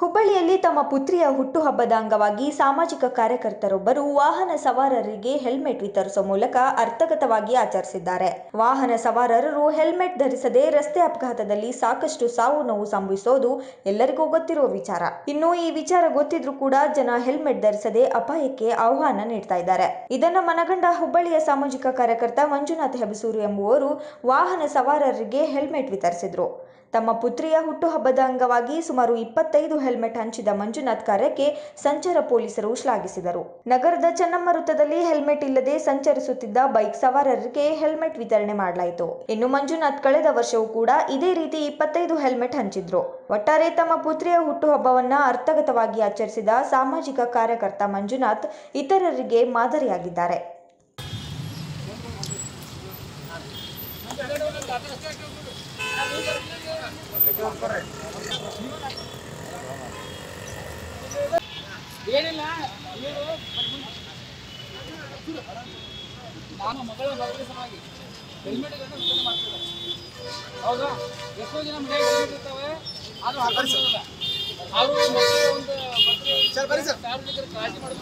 ಹುಬ್ಬಳ್ಳಿಯಲ್ಲಿ ತಮ್ಮ ಪುತ್ರಿಯ ಹುಟ್ಟುಹಬ್ಬದ ಅಂಗವಾಗಿ ಸಾಮಾಜಿಕ ಕಾರ್ಯಕರ್ತರೊಬ್ಬರು ವಾಹನ ಸವಾರರಿಗೆ ಹೆಲ್ಮೆಟ್ ವಿತರಿಸುವ ಮೂಲಕ ಅರ್ಥಗತವಾಗಿ ಆಚರಿಸಿದ್ದಾರೆ. ವಾಹನ ಸವಾರರು ಹೆಲ್ಮೆಟ್ ಧರಿಸದೆ ರಸ್ತೆ ಅಪಘಾತದಲ್ಲಿ ಸಾಕಷ್ಟು ಸಾವು ನೋವು ಸಂಭವಿಸೋದು ಎಲ್ಲರಿಗೂ ಗೊತ್ತಿರುವ ವಿಚಾರ. ಇನ್ನು ಈ ವಿಚಾರ ಗೊತ್ತಿದ್ರೂ ಕೂಡ ಜನ ಹೆಲ್ಮೆಟ್ ಧರಿಸದೆ ಅಪಾಯಕ್ಕೆ ಆಹ್ವಾನ ನೀಡ್ತಾ ಇದ್ದಾರೆ. ಇದನ್ನು ಮನಗಂಡ ಹುಬ್ಬಳ್ಳಿಯ ಸಾಮಾಜಿಕ ಕಾರ್ಯಕರ್ತ ಮಂಜುನಾಥ್ ಹೆಬಸೂರು ಎಂಬುವರು ವಾಹನ ಸವಾರರಿಗೆ ಹೆಲ್ಮೆಟ್ ವಿತರಿಸಿದ್ರು. ತಮ್ಮ ಪುತ್ರಿಯ ಹುಟ್ಟುಹಬ್ಬದ ಅಂಗವಾಗಿ ಸುಮಾರು ಇಪ್ಪತ್ತೈದು ಹೆಲ್ಮೆಟ್ ಹಂಚಿದ ಮಂಜುನಾಥ್ ಕಾರ್ಯಕ್ಕೆ ಸಂಚಾರ ಪೊಲೀಸರು ಶ್ಲಾಘಿಸಿದರು. ನಗರದ ಚೆನ್ನಮ್ಮ ವೃತ್ತದಲ್ಲಿ ಹೆಲ್ಮೆಟ್ ಇಲ್ಲದೆ ಸಂಚರಿಸುತ್ತಿದ್ದ ಬೈಕ್ ಸವಾರರಿಗೆ ಹೆಲ್ಮೆಟ್ ವಿತರಣೆ ಮಾಡಲಾಯಿತು. ಇನ್ನು ಮಂಜುನಾಥ್ ಕಳೆದ ವರ್ಷವೂ ಕೂಡ ಇದೇ ರೀತಿ ಇಪ್ಪತ್ತೈದು ಹೆಲ್ಮೆಟ್ ಹಂಚಿದ್ರು. ಒಟ್ಟಾರೆ ತಮ್ಮ ಪುತ್ರಿಯ ಹುಟ್ಟುಹಬ್ಬವನ್ನ ಅರ್ಥಗತವಾಗಿ ಆಚರಿಸಿದ ಸಾಮಾಜಿಕ ಕಾರ್ಯಕರ್ತ ಮಂಜುನಾಥ್ ಇತರರಿಗೆ ಮಾದರಿಯಾಗಿದ್ದಾರೆ. ಏನಿಲ್ಲ ನಾನು ಮಗಳ ಮದುವೆ ಸಲುವಾಗಿ ಮಾಡ್ತಿದ್ದಾರೆ ಹೌದಾ? ಎಷ್ಟೋ ಜನ ಮನೆಗೆ ಹೆಲ್ಮೆಟ್ ಇರ್ತವೆ ಆದ್ರೂ ಅವರು ಮಕ್ಕಳು ಒಂದು ಸರ್ ಸಾರ್ವಜನಿಕರ ಕಾಳಜಿ ಸರ್.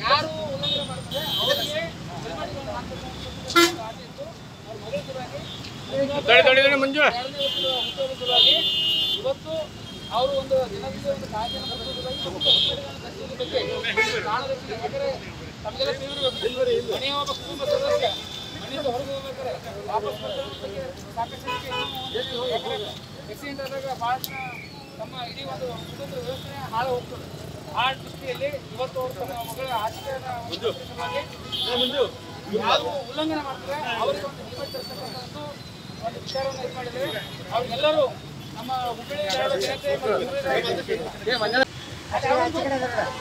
ಯಾರು ಉಲ್ಲಂಘನೆ ಮಾಡ್ತಾರೆ ಅವರಿಗೆ ಹೆಲ್ಮೆಟ್ಗಳನ್ನು ಹಾಕಬೇಕು ಆಸೆ ಇತ್ತು ಅವ್ರ ಮಗಳ ಸಲುವಾಗಿ ಮಂಜು ಇವತ್ತು ಅವರು ಒಂದು ದಿನದಿಂದ ಒಂದು ಕಾಣಬೇಕು ಯಾಕಂದ್ರೆ ತಮಗೆಲ್ಲ ತಿಳಿದಿರಬೇಕು ಮನೆಯ ಮನೆಯಿಂದ ಹೊರಗೆ ಹೋಗ್ಬೇಕಾದ್ರೆ ವಾಪಸ್ ಸಾಕಷ್ಟು ಆದಾಗ ಭಾಳ ನಮ್ಮ ಇಡೀ ಒಂದು ವ್ಯವಸ್ಥೆ ಹಾಳು ಆ ದೃಷ್ಟಿಯಲ್ಲಿ ಇವತ್ತು ಅವರು ತಮ್ಮ ಮಗಳ ಯಾರು ಉಲ್ಲಂಘನೆ ಮಾಡ್ತಾರೆ, ಅವರಿಗೆ ಒಂದು ನಿಯಮ ಒಂದು ವಿಚಾರವನ್ನು ಇದು ಮಾಡಿದ್ರೆ ಅವ್ರಿಗೆಲ್ಲರೂ ನಮ್ಮ ಹುಬ್ಬಳ್ಳಿ ಧಾರವಾಡ ಜನತೆ ಮತ್ತು ಹುಬ್ಬಳ್ಳಿ ಧಾರವಾಡ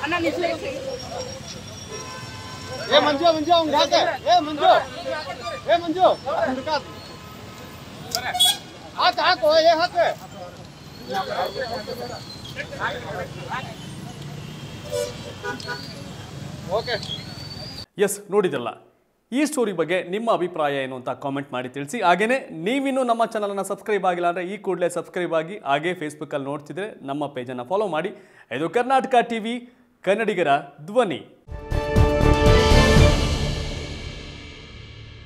ಅಣ್ಣ ನಿಲ್ಸಿ. ಏ ಮಂಜು ಮಂಜು ಅವ್ನ್ ಹಾಕೆ ಏ ಮಂಜು ಏ ಮಂಜು ಹಾಕ ಹಾಕು ಏ ಹಾಕೆ ಓಕೆ ಎಸ್ ನೋಡಿದ್ರಲ್ಲ ಈ ಸ್ಟೋರಿ ಬಗ್ಗೆ ನಿಮ್ಮ ಅಭಿಪ್ರಾಯ ಏನು ಅಂತ ಕಾಮೆಂಟ್ ಮಾಡಿ ತಿಳಿಸಿ. ಹಾಗೆಯೇ ನೀವಿನ್ನೂ ನಮ್ಮ ಚಾನಲನ್ನು ಸಬ್ಸ್ಕ್ರೈಬ್ ಆಗಿಲ್ಲ ಅಂದರೆ ಈ ಕೂಡಲೇ ಸಬ್ಸ್ಕ್ರೈಬ್ ಆಗಿ ಹಾಗೇ ಫೇಸ್ಬುಕ್ಕಲ್ಲಿ ನೋಡ್ತಿದ್ರೆ ನಮ್ಮ ಪೇಜನ್ನು ಫಾಲೋ ಮಾಡಿ. ಇದು ಕರ್ನಾಟಕ ಟಿ ವಿ ಕನ್ನಡಿಗರ ಧ್ವನಿ.